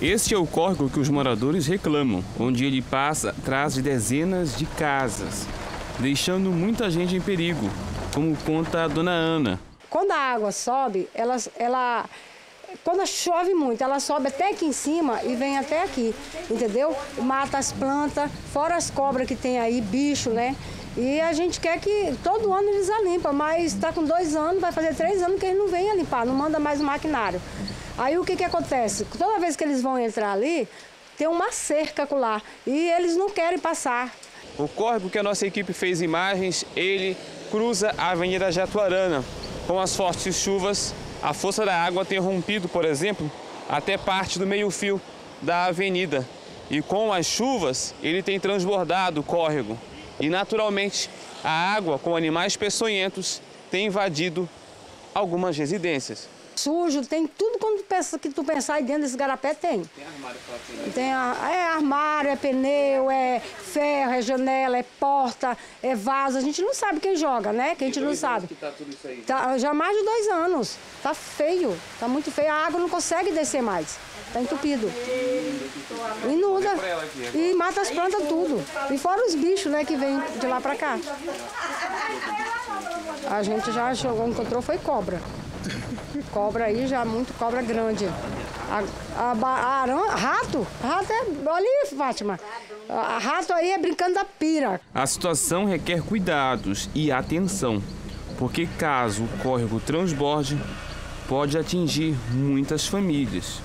Este é o córrego que os moradores reclamam, onde ele passa atrás de dezenas de casas, deixando muita gente em perigo, como conta a dona Ana. Quando a água sobe, ela, ela quando chove muito, ela sobe até aqui em cima e vem até aqui, entendeu? Mata as plantas, fora as cobras que tem aí, bicho, né? E a gente quer que todo ano eles a limpam, mas está com dois anos, vai fazer três anos que eles não vêm a limpar, não manda mais o maquinário. Aí o que, que acontece? Toda vez que eles vão entrar ali, tem uma cerca lá e eles não querem passar. O córrego que a nossa equipe fez imagens, ele cruza a Avenida Jatuarana. Com as fortes chuvas, a força da água tem rompido, por exemplo, até parte do meio-fio da avenida. E com as chuvas, ele tem transbordado o córrego. E, naturalmente, a água com animais peçonhentos tem invadido algumas residências. Sujo, tem tudo quando pensa, que tu pensar aí dentro desse garapé tem. Tem armário pra tem, tem a, É armário, é pneu, é ferro, é janela, é porta, é vaso. A gente não sabe quem joga, né? Que a gente não sabe. Que tá tudo isso aí? Tá, já mais de dois anos. Tá feio, tá muito feio. A água não consegue descer mais. Tá entupido. E mata as plantas tudo. E fora os bichos, né, que vêm de lá pra cá. A gente já jogou, encontrou, foi cobra. Cobra aí, já muito cobra grande. A, a, a aran, rato, rato é. Olha aí, Fátima. A, rato aí é brincando da pira. A situação requer cuidados e atenção, porque caso o córrego transborde, pode atingir muitas famílias.